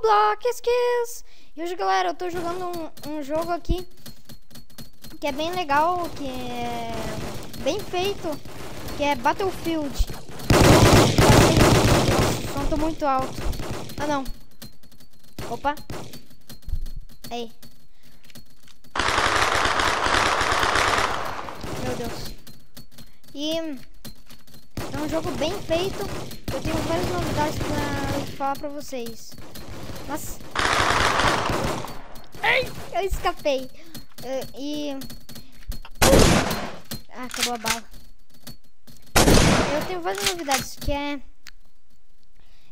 Roblox Kiss. E hoje, galera, eu tô jogando um, um, jogo aqui que é bem legal, que é bem feito, que é Battlefield. Nossa, muito alto. Ah, não. Opa. Aí. Meu Deus. E... É um jogo bem feito. Eu tenho várias novidades pra falar pra vocês. Nossa. ei eu escapei. Uh, e... Ah, acabou a bala. Eu tenho várias novidades, que é...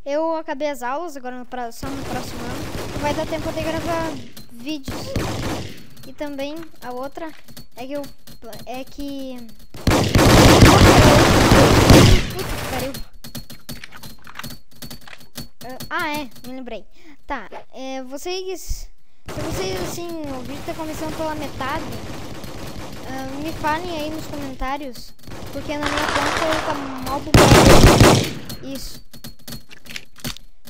Eu acabei as aulas, agora no pra... só no próximo ano. Vai dar tempo de gravar vídeos. E também a outra é que eu... É que... Puta que pariu. Ah, é, me lembrei. Tá, é, vocês... Se vocês, assim, o vídeo tá começando pela metade, uh, me falem aí nos comentários, porque na minha conta tá mal bugado. Isso.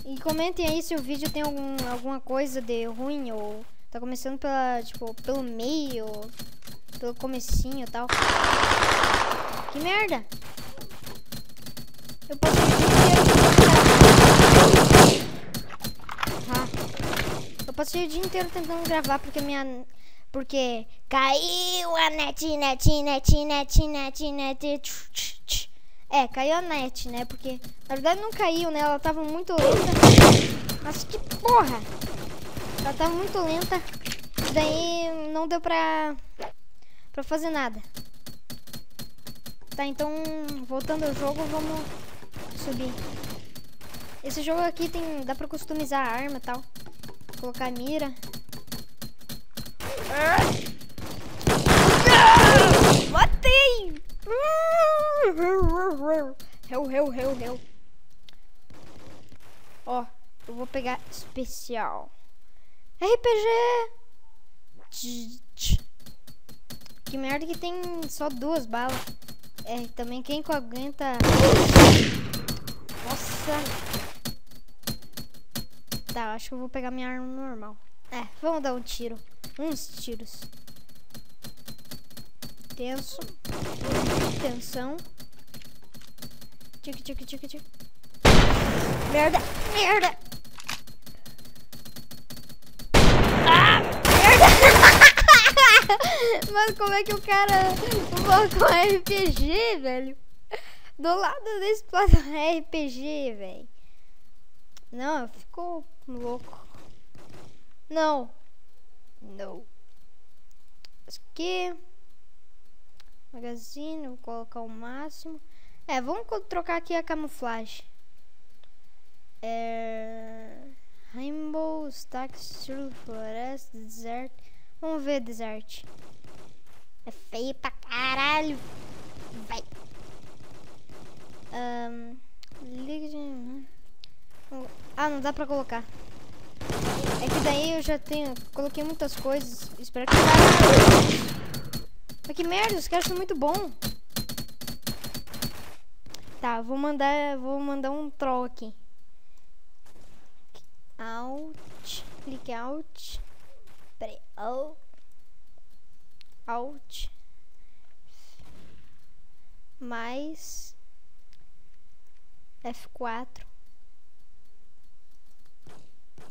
E comentem aí se o vídeo tem algum, alguma coisa de ruim, ou tá começando pela, tipo, pelo meio, pelo comecinho e tal. Que merda! Eu posso... passei o dia inteiro tentando gravar porque minha. Porque caiu a net, net, net, net, net, net. Tch, tch, tch. É, caiu a net, né? Porque. Na verdade não caiu, né? Ela tava muito lenta. Mas que porra! Ela tava muito lenta. Daí não deu pra. pra fazer nada. Tá, então, voltando ao jogo, vamos subir. Esse jogo aqui tem, dá pra customizar a arma e tal. Colocar mira. Ah! Matei! Hell, hell, hell, hell. Ó, eu vou pegar especial. RPG! Que merda que tem só duas balas. É, também quem aguenta... Tá, acho que eu vou pegar minha arma normal. É, vamos dar um tiro. Uns tiros. Tenso. Tensão. Tic, tic, tic, tic. Merda, merda. Ah, merda. Mas como é que o cara o com RPG, velho? Do lado desse plano é RPG, velho. Não, ficou louco. Não. Não. Isso aqui. Magazine, vou colocar o máximo. É, vamos trocar aqui a camuflagem. É... Rainbow, Stack, Floresta, Desert. Vamos ver Desert. É feio pra caralho. Vai. Um, de. Ah, não dá pra colocar. É que daí eu já tenho... Coloquei muitas coisas. Espero que... Mas que merda, os caras são muito bons. Tá, vou mandar, vou mandar um troll aqui. Out, clique out. pre, out. Out. Mais F4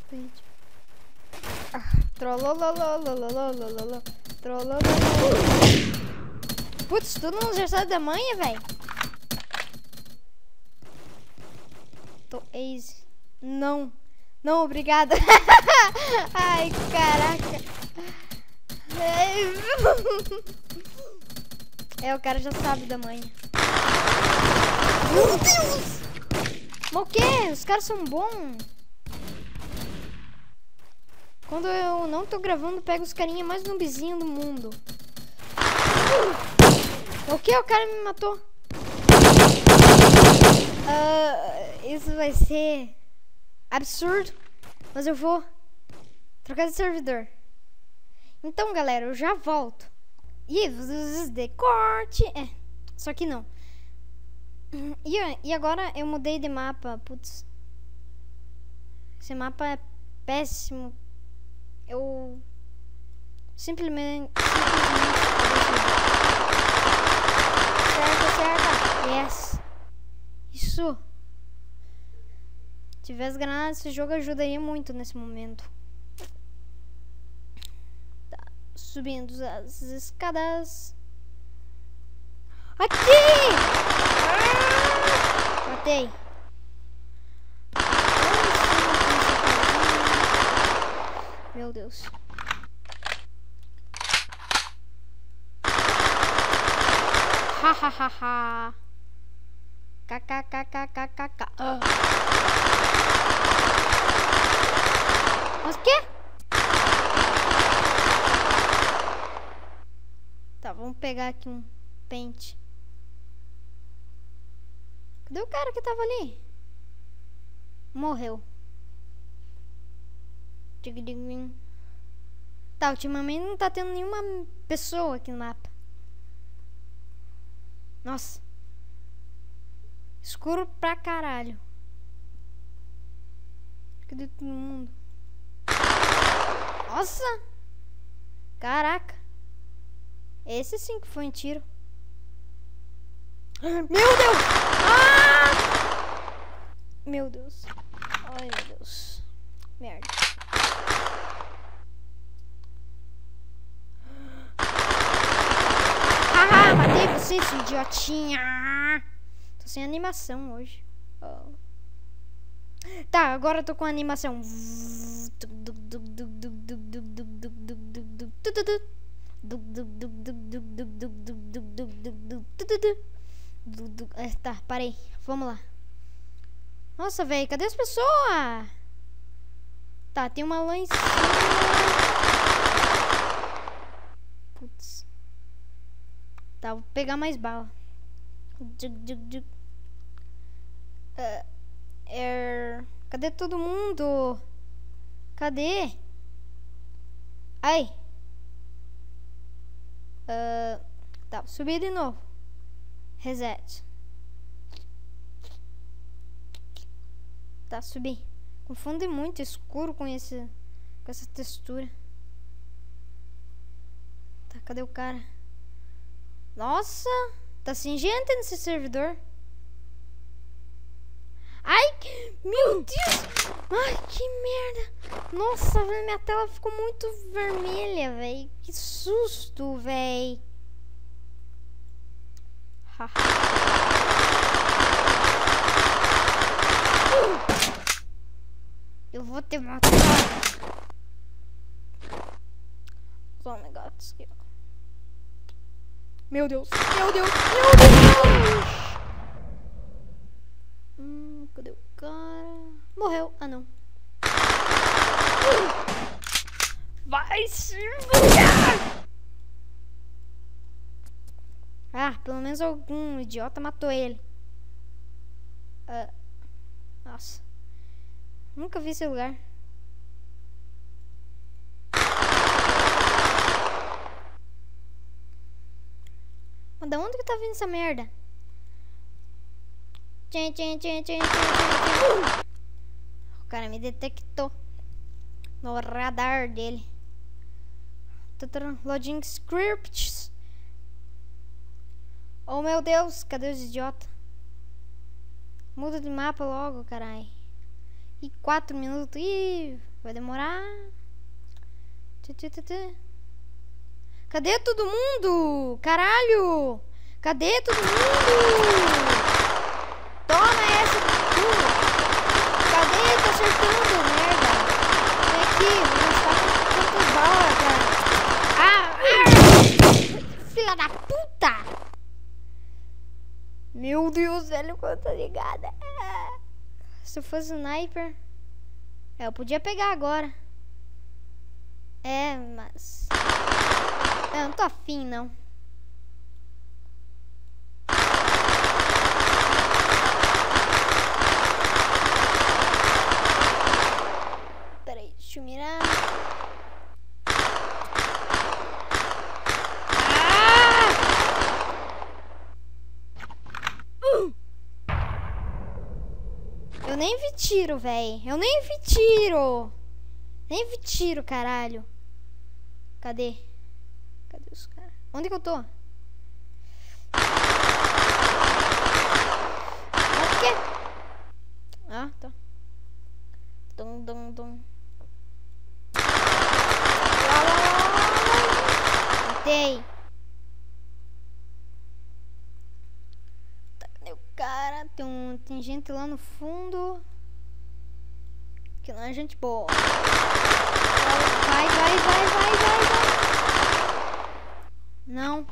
perde. Ah. Putz, tu não já da velho? Tô. Não. Não, obrigada. Ai, caraca. É, o cara já sabe da. Meu Deus! Mas o quê? Os caras são bons. Quando eu não tô gravando, pego os carinha mais noobzinho do mundo. O que? O cara me matou. Uh, isso vai ser absurdo. Mas eu vou trocar de servidor. Então, galera, eu já volto. E de corte. É, só que não. E, e agora eu mudei de mapa. Putz. Esse mapa é péssimo. Eu simplesmente. certo, certo. Yes. Isso. Se tivesse granadas, esse jogo ajudaria muito nesse momento. Tá, subindo as escadas. Aqui! Ah! Matei. Meu Deus. Ha ha ha ha. KKKKKK. Uh. Mas o quê? Tá, vamos pegar aqui um pente. Cadê o cara que tava ali? Morreu. Tá, ultimamente não tá tendo nenhuma pessoa aqui no mapa. Nossa. Escuro pra caralho. Cadê todo mundo? Nossa! Caraca. Esse sim que foi um tiro. Meu Deus! Ah! Meu Deus. Ai, meu Deus. Merda. Haha, matei você, seu idiotinha. Tô sem animação hoje. Oh. Tá, agora eu tô com animação. É, tá, parei. Vamos lá. Nossa, velho, cadê as pessoas? Tá, tem uma lá em cima. Putz. Tá, vou pegar mais bala. Uh, er... Cadê todo mundo? Cadê? Ai. Uh, tá, subir de novo. Reset. Tá, subi. Confunde muito escuro com esse com essa textura. Tá, cadê o cara? Nossa, tá sem gente nesse servidor. Ai, meu Deus! Ai, que merda! Nossa, velho, minha tela ficou muito vermelha, velho. Que susto, velho. Eu vou te matar. Oh my god, Meu Deus, meu Deus, meu Deus! Hum, cadê o cara? Morreu. Ah, não. Vai se Ah, pelo menos algum idiota matou ele. Uh, nossa. Nunca vi esse lugar. Da onde que tá vindo essa merda? Tchim, tchim, tchim, tchim, tchim, O cara me detectou no radar dele. Loading scripts. Oh meu Deus, cadê os idiotas? Muda de mapa logo, carai. E quatro minutos. Ih, vai demorar. Cadê todo mundo? Caralho! Cadê todo mundo? Toma essa! Cadê? Tá acertando, merda! Vem aqui, vou mostrar quantas balas, cara. Ah, ah! Filha da puta! Meu Deus, velho, quanta ligada! Se eu fosse sniper. É, eu podia pegar agora. É, mas. Eu não tô afim, não. Peraí, deixa eu mirar. nem vi tiro, véi. Eu nem vi tiro. Nem vi tiro, caralho. Cadê? Onde que eu tô? O quê? Ah, tá. Dum, dum, dum. Matei. Tá, o cara? Tem, um, tem gente lá no fundo. Que não é gente boa. Vai, vai, vai, vai, vai, vai. Não.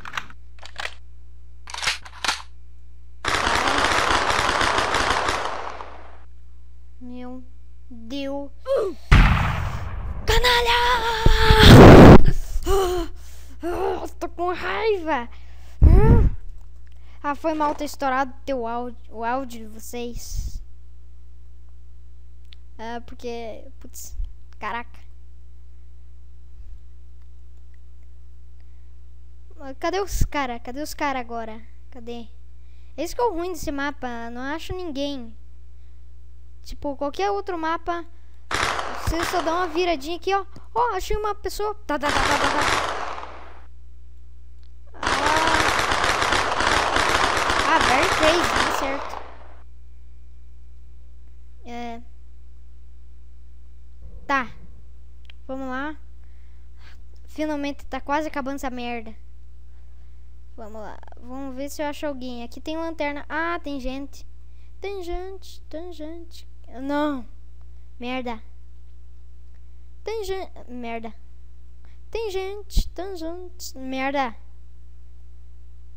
Meu Deus. Canalha! Tô com raiva. Ah, foi mal ter estourado teu áudio, o áudio de vocês. Ah, porque, putz, caraca. Cadê os cara? Cadê os cara agora? Cadê? Esse que é o ruim desse mapa, não acho ninguém. Tipo, qualquer outro mapa, você só dá uma viradinha aqui, ó. Ó, oh, achei uma pessoa. Tá, tá, tá, tá, tá, tá. Ah, ah very crazy, tá certo. É. Tá. Vamos lá. Finalmente tá quase acabando essa merda. Vamos lá. Vamos ver se eu acho alguém. Aqui tem lanterna. Ah, tem gente. Tem gente, tem gente. Não. Merda. Tem gente. Merda. Tem gente, tem gente. Merda.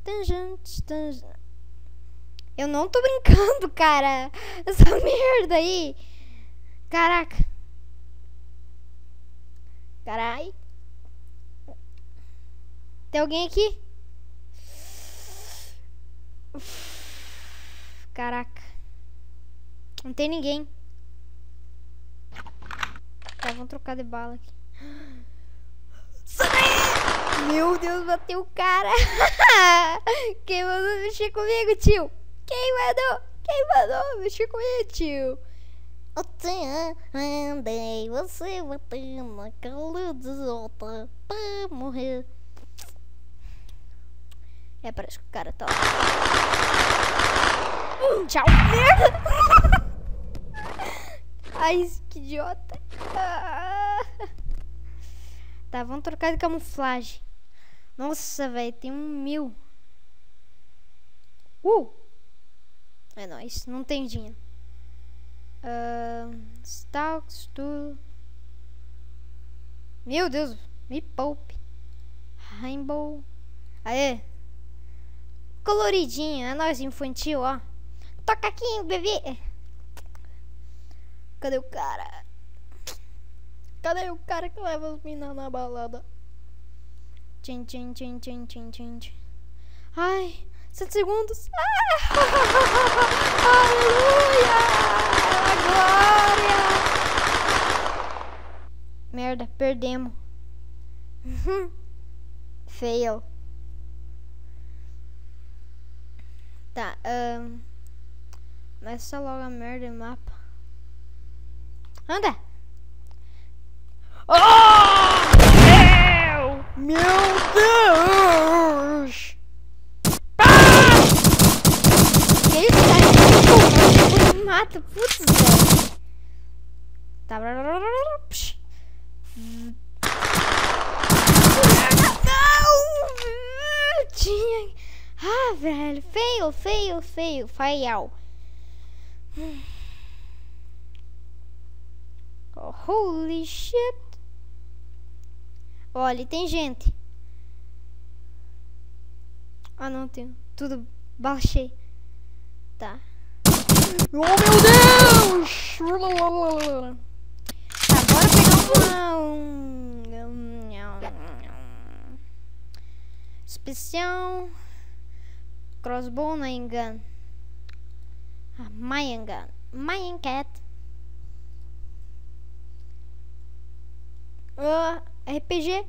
Tem gente, tem. Eu não tô brincando, cara. Essa merda aí. Caraca. Carai. Tem alguém aqui? Caraca. Não tem ninguém. Tá, vamos trocar de bala aqui. Meu Deus, bateu o cara. Quem mandou mexer comigo, tio? Quem mandou? Quem mandou mexer comigo, tio? Te andei, você bateu na cara dos outros pra morrer. É, parece que o cara tá. Uh, tchau, merda! Ai, que idiota. Ah. Tá, vamos trocar de camuflagem. Nossa, velho, tem um mil. Uh! É nóis, não tem dinheiro. Uh, Stalks, tudo. Meu Deus, me poupe. Rainbow. Aê. Coloridinho, é nóis, infantil, ó. Toca aqui, bebê. Cadê o cara? Cadê o cara que leva as minas na balada? Tchim, tchim, tchim, tchim, tchim, tchim. Ai, sete segundos. Ah! Aleluia! Glória! Merda, perdemos. Fail. Tá, um, mas só logo a merda do mapa. Anda! Oh! Meu, meu Deus! Ah! Que isso, cara? Me mata, putz, velho. Tá. Não! Tinha. Ah, velho. Feio, feio. Fail. Oh, holy shit. Olha, tem gente. Ah, não tem. Tudo baixei. Tá. Oh, meu Deus! Bora pegar uma... Especial... Crossbow na gun. Ah, Mayan gun. Mayan cat. Uh, RPG.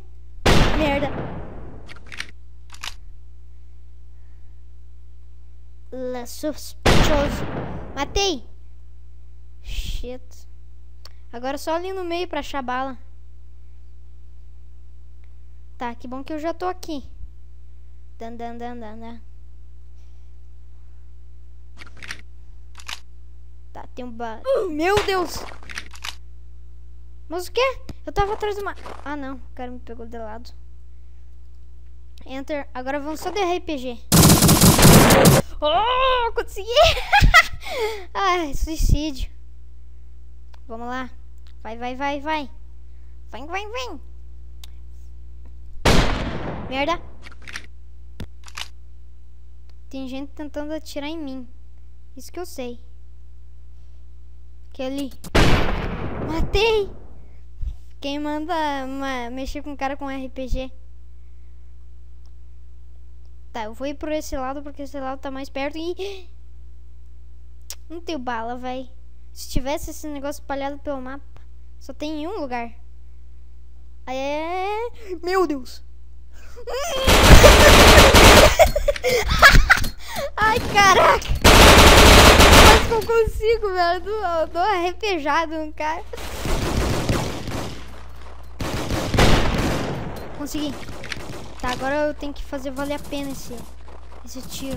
Merda. La suspeitoso. Matei. Shit. Agora só ali no meio pra achar bala. Tá, que bom que eu já tô aqui. Dan, dan, dan, dan, dan. Tá, tem um ba... Meu Deus! Mas o quê? Eu tava atrás de uma... Ah, não. O cara me pegou de lado. Enter. Agora vamos só de RPG. Oh, consegui! Ai, suicídio. Vamos lá. Vai, vai, vai, vai. Vem, vem, vem. Merda. Tem gente tentando atirar em mim. Isso que eu sei. Aquele. Matei! Quem manda uma, mexer com um cara com RPG? Tá, eu vou ir por esse lado porque esse lado tá mais perto e. Não tenho bala, véi. Se tivesse esse negócio espalhado pelo mapa, só tem em um lugar. É. Meu Deus! Ai, caraca! Que eu consigo, velho. Eu dou, eu dou arrepejado no cara. Consegui. Tá, agora eu tenho que fazer valer a pena esse, esse tiro.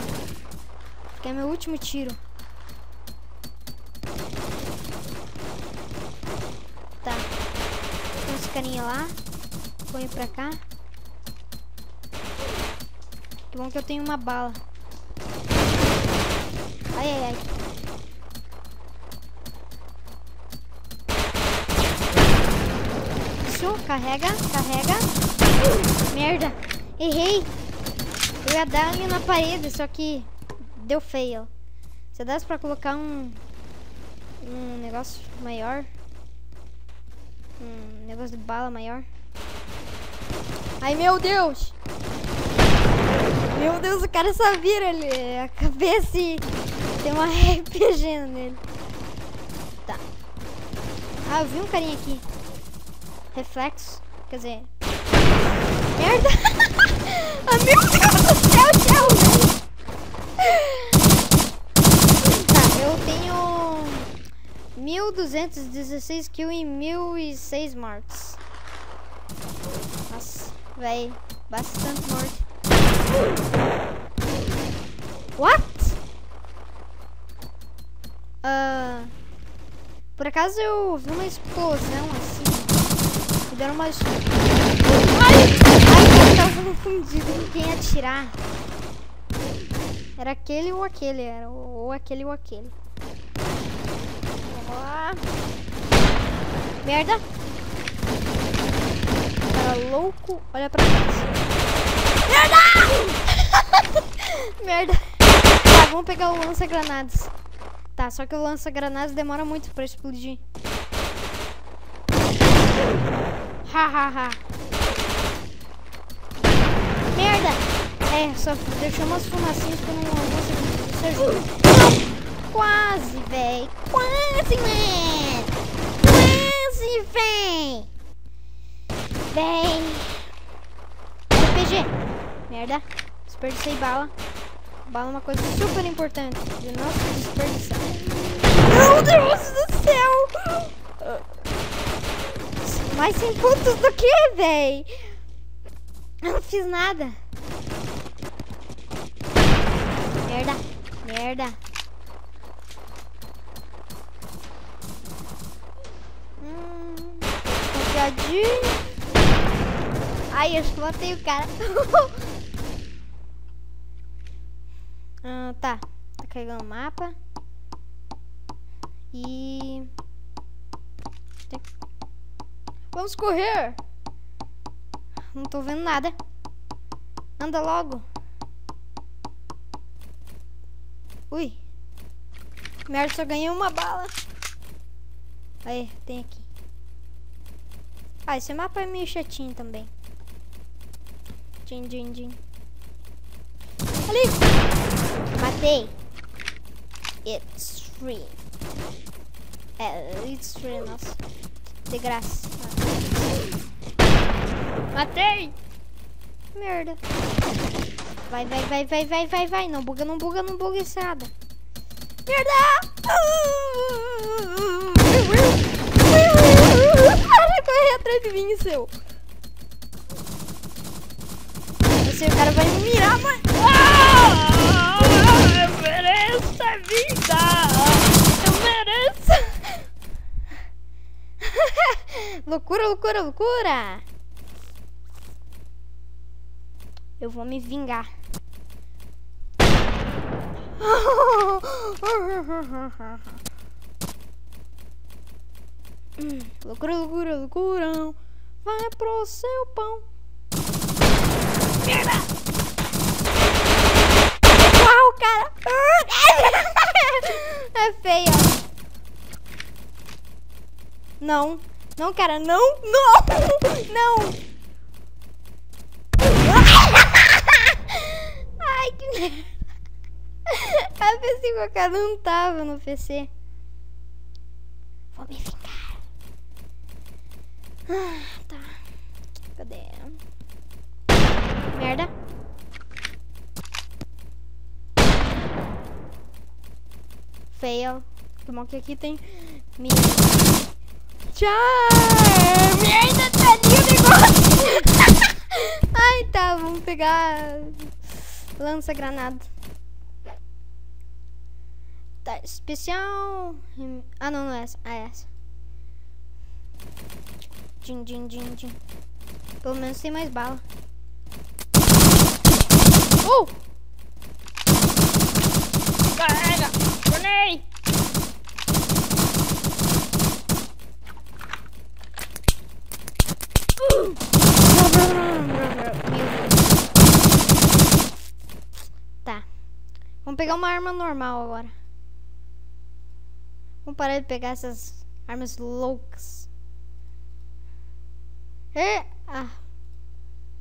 Que é meu último tiro. Tá. Tem esse carinha lá. Põe pra cá. Que bom que eu tenho uma bala. Ai, ai, ai. Isso, carrega, carrega. Merda, errei. Eu ia dar ali na parede, só que deu feio. Se desse pra colocar um, um negócio maior, um negócio de bala maior. Ai, meu Deus. Meu Deus, o cara só vira ali a cabeça e tem uma RPG nele. Tá. Ah, eu vi um carinha aqui. Reflexo. Quer dizer... Merda! ah, meu Deus do céu, tchau, Tá, eu tenho... 1216 kills e 1006 mortes. Nossa, velho. Bastante morte. What? Uh, por acaso eu vi uma explosão assim. Deram uma. Ai! Ai, eu tava confundido em quem atirar. Era aquele ou aquele, era ou aquele ou aquele. Vamos lá. Merda. Cara louco, olha pra trás. Merda! Merda. Tá, vamos pegar o lança-granadas. Tá, só que o lança-granadas demora muito pra explodir. Hahaha. Merda! É, só deixou umas fumacinhas que eu não ajuda. Quase, véi. Quase, man. Quase, véi. Véi. RPG. Merda. Desperdicei bala. Bala é uma coisa super importante. De não desperdiçar. Meu Deus do céu! Mais 100 pontos do que, véi? Eu não fiz nada. Merda. Merda. Hum, confiadinho. Ai, eu matei o cara. ah, tá. Tá carregando o mapa. E... Vamos correr! Não tô vendo nada. Anda logo. Ui. Merda, só ganhei uma bala. Aí, tem aqui. Ah, esse mapa é meio chatinho também. Din, din, din. Ali! Matei. It's free. É, it's free, nossa. De graça. Matei! Merda. Vai, vai, vai, vai, vai, vai, vai. Não buga, não buga, não buga esse nada. Merda! Para atrás de mim, seu. Esse cara vai mirar, mas... Ah, vida. Eu mereço. loucura, loucura, loucura. Eu vou me vingar. Hum, loucura, loucura, loucura. Vai pro seu pão. Merda! Uau, cara! É feio. Não. Não, cara, não, não, não. Ai, que merda. A PC não tava no PC. Vou me vingar. Ah, tá. Cadê? Merda. Fail. Bom que aqui tem minha. Tchau! Merda, tá negócio! Ai, tá, vamos pegar lança-granada. Tá, especial. Ah, não, não é essa. Ah, é essa. Din, din, din, din. Pelo menos tem mais bala. Oh! Carrega! Tornei! Tá. Vamos pegar uma arma normal agora. Vamos parar de pegar essas armas loucas. É. Ah.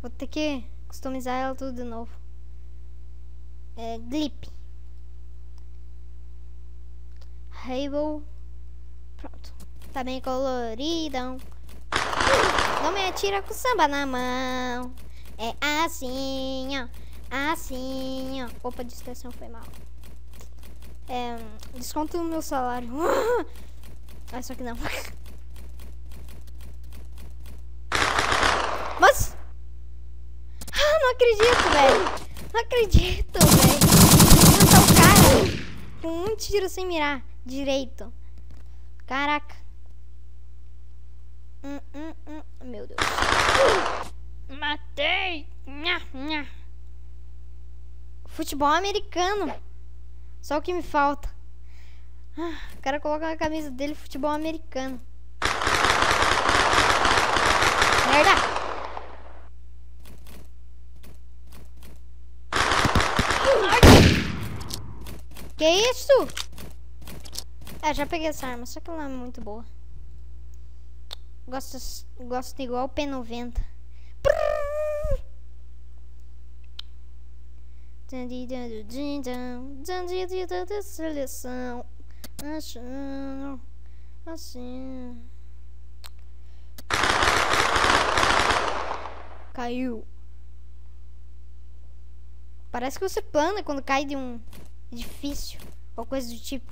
Vou ter que customizar ela tudo de novo. É, Glip. Rainbow. Pronto. Tá bem coloridão. Não me atira com samba na mão. É assim, ó. Assim, ó. Opa, distração foi mal. É, desconto o meu salário. ah, só que não. Mas... Ah, não acredito, velho. Não acredito, velho. Matar o cara com um tiro sem mirar direito. Caraca. Hum, hum, hum. Meu Deus. Matei. Nha, nha. Futebol americano. Só o que me falta. Ah, o cara coloca na camisa dele futebol americano. Merda! Que isso? É, já peguei essa arma, só que ela é muito boa. Gosto, gosto igual o P90. Seleção. Achando. Assim. Caiu. Parece que você plana quando cai de um edifício ou coisa do tipo.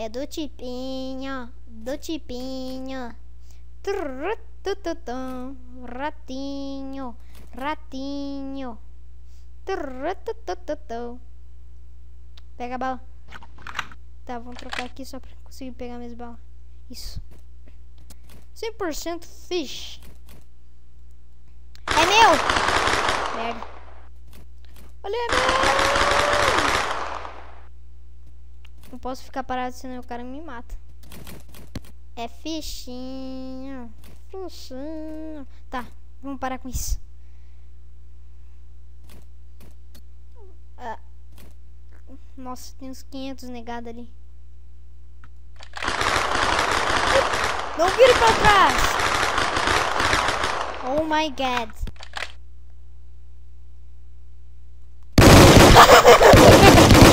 É do tipinho, do tipinho. Ratinho, ratinho. Pega a bala. Tá, vamos trocar aqui só pra conseguir pegar minhas balas. Isso. 100% fish. É meu! Merda. Olha, é meu! Não posso ficar parado senão o cara me mata. É fichinho. Fichinho. Tá, vamos parar com isso. Nossa, tem uns 500 negados ali. Não vire pra trás! Oh my god.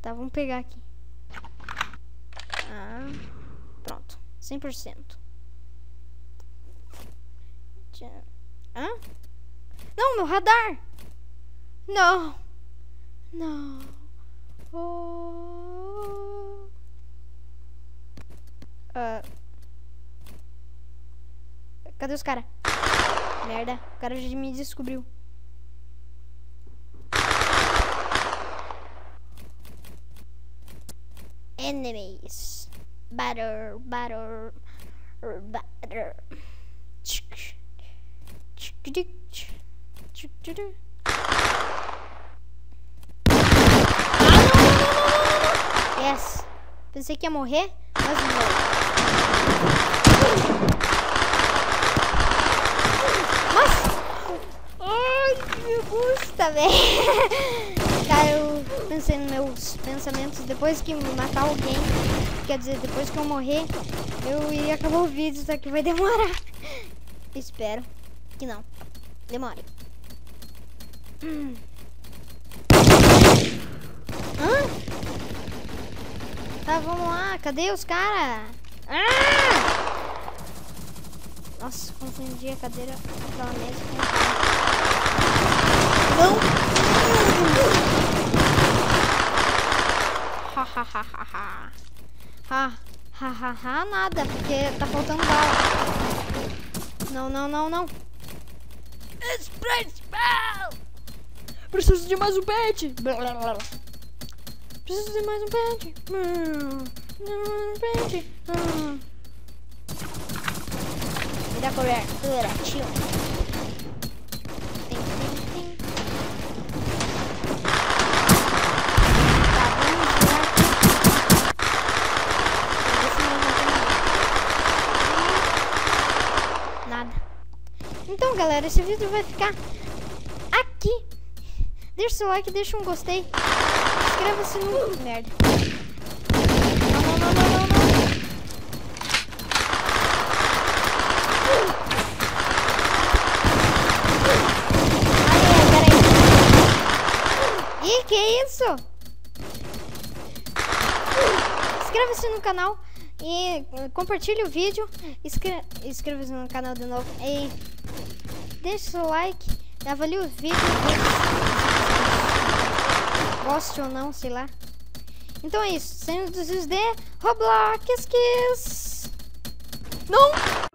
Tá, vamos pegar aqui. Ah, pronto. 100%. Hã? Não, meu radar! Não! Não! Oh. Ah. Cadê os caras? Merda, o cara já me descobriu. Enemies. Batter, batter, batter. Yes. Pensei que ia morrer, mas não. Ai, me gusta, velho. Cara, eu pensei nos meus pensamentos. Depois que matar alguém, quer dizer, depois que eu morrer, eu iria acabar o vídeo, só que vai demorar. Espero que não. Demore. Hum. Hã? Tá, vamos lá. Cadê os caras? Ah! Nossa, confundi a cadeira, aquela mesa Não! Ha ha ha ha ha. Ha ha ha nada, porque tá faltando bala. Não, não, não, não. Principal! Preciso de mais um pet! Preciso de mais um pet! Hum, um pet! Hum. Me dá cobertura, tio. Tá, tem nada. Então, galera, esse vídeo vai ficar aqui. Deixa o seu like, deixa um gostei. Inscreva-se no... Merda. Não, não, não, não, não. Ai, peraí. Ih, que isso? Inscreva-se no canal e compartilhe o vídeo. Inscre Inscreva-se no canal de novo. E deixe seu like. Avalie o vídeo. Goste ou não, sei lá. Então é isso. Sendo dos de Roblox. Kiss. Não!